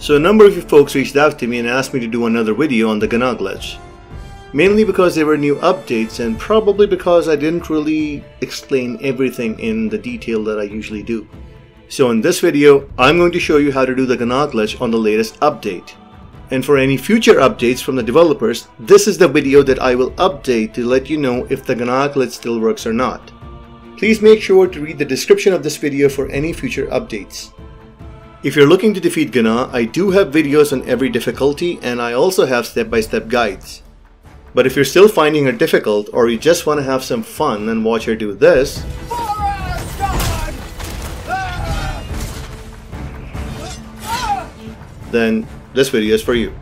So a number of you folks reached out to me and asked me to do another video on the Gna glitch. Mainly because there were new updates and probably because I didn't really explain everything in the detail that I usually do. So in this video, I'm going to show you how to do the Gna glitch on the latest update. And for any future updates from the developers, this is the video that I will update to let you know if the Gna glitch still works or not. Please make sure to read the description of this video for any future updates. If you're looking to defeat Gna, I do have videos on every difficulty and I also have step-by-step -step guides. But if you're still finding her difficult or you just want to have some fun and watch her do this, then this video is for you.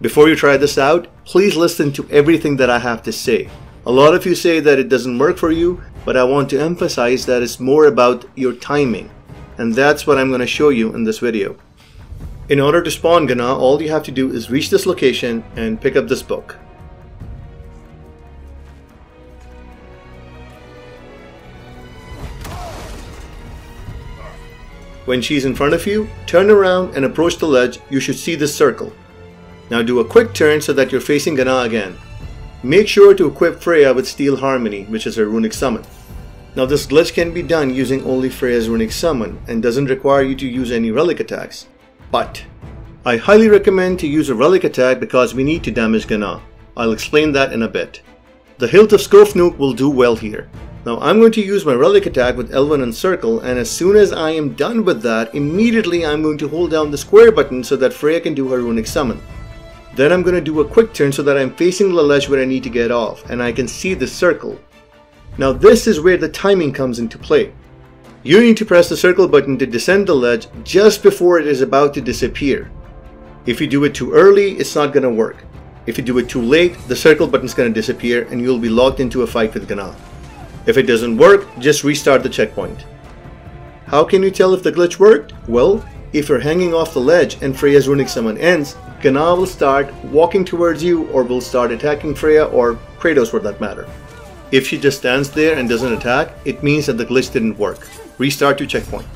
Before you try this out, please listen to everything that I have to say. A lot of you say that it doesn't work for you, but I want to emphasize that it's more about your timing. And that's what I'm going to show you in this video. In order to spawn Gna, all you have to do is reach this location and pick up this book. When she's in front of you, turn around and approach the ledge, you should see this circle. Now do a quick turn so that you're facing Gna again. Make sure to equip Freya with Steel Harmony, which is her runic summon. Now this glitch can be done using only Freya's runic summon and doesn't require you to use any relic attacks. But, I highly recommend to use a relic attack because we need to damage Gna. I'll explain that in a bit. The Hilt of Skofnung will do well here. Now I'm going to use my relic attack with Elven Encircle and as soon as I am done with that, immediately I'm going to hold down the square button so that Freya can do her runic summon. Then I'm going to do a quick turn so that I'm facing the ledge where I need to get off and I can see the circle. Now this is where the timing comes into play. You need to press the circle button to descend the ledge just before it is about to disappear. If you do it too early, it's not going to work. If you do it too late, the circle button is going to disappear and you'll be locked into a fight with Gna. If it doesn't work, just restart the checkpoint. How can you tell if the glitch worked? Well, if you're hanging off the ledge and Freya's runic summon ends, Gna will start walking towards you or will start attacking Freya or Kratos for that matter. If she just stands there and doesn't attack, it means that the glitch didn't work. Restart your checkpoint.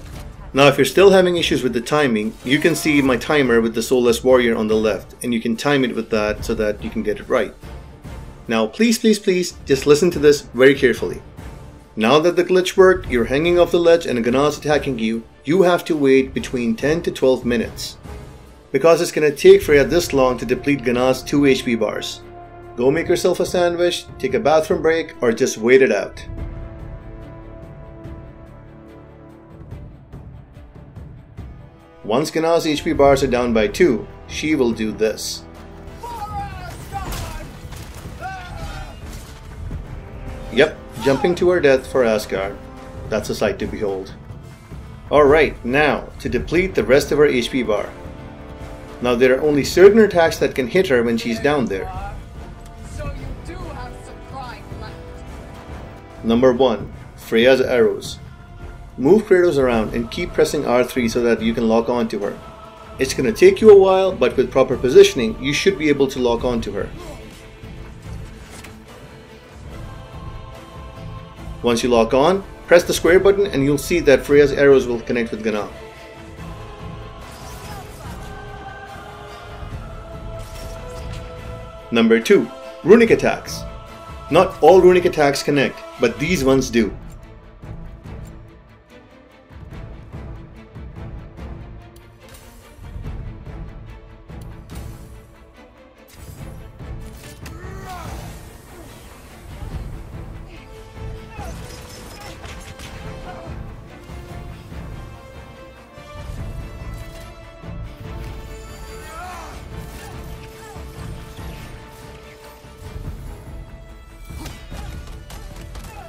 Now if you're still having issues with the timing, you can see my timer with the Soulless Warrior on the left and you can time it with that so that you can get it right. Now please please please just listen to this very carefully. Now that the glitch worked, you're hanging off the ledge and Gna's attacking you, you have to wait between 10 to 12 minutes. Because it's gonna take Freya this long to deplete Gna's 2 HP bars. Go make yourself a sandwich, take a bathroom break, or just wait it out. Once Gna's HP bars are down by 2, she will do this. Yep, jumping to her death for Asgard. That's a sight to behold. Alright, now, to deplete the rest of her HP bar. Now there are only certain attacks that can hit her when she's down there. Number 1. Freya's Arrows. Move Kratos around and keep pressing R3 so that you can lock onto her. It's gonna take you a while, but with proper positioning, you should be able to lock onto her. Once you lock on, press the square button and you'll see that Freya's arrows will connect with Gna. Number 2. Runic attacks. Not all runic attacks connect, but these ones do.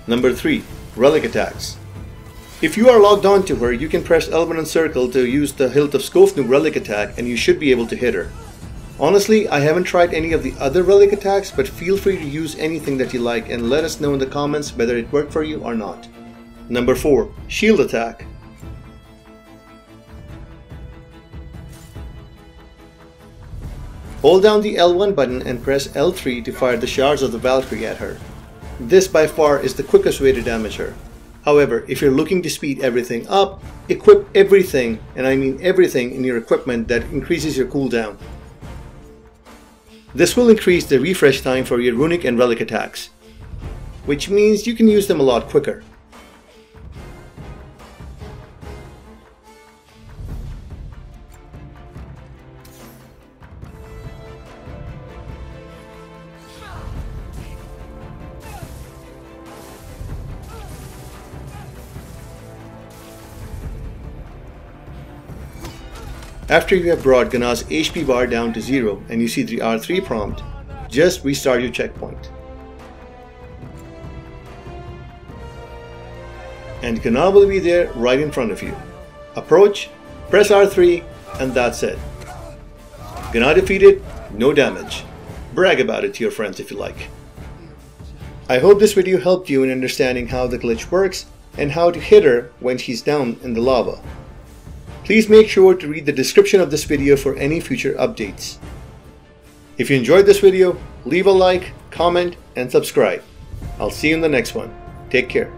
Number 3. Relic attacks. If you are logged on to her, you can press L1 and circle to use the Hilt of Skofnung relic attack and you should be able to hit her. Honestly, I haven't tried any of the other relic attacks, but feel free to use anything that you like and let us know in the comments whether it worked for you or not. Number 4. Shield attack. Hold down the L1 button and press L3 to fire the shards of the Valkyrie at her. This by far is the quickest way to damage her. However, if you're looking to speed everything up, equip everything, and I mean everything in your equipment that increases your cooldown. This will increase the refresh time for your runic and relic attacks, which means you can use them a lot quicker. After you have brought Gna's HP bar down to zero and you see the R3 prompt, just restart your checkpoint. And Gna will be there right in front of you. Approach, press R3, and that's it. Gna defeated, no damage. Brag about it to your friends if you like. I hope this video helped you in understanding how the glitch works and how to hit her when she's down in the lava. Please make sure to read the description of this video for any future updates. If you enjoyed this video, leave a like, comment, and subscribe. I'll see you in the next one. Take care.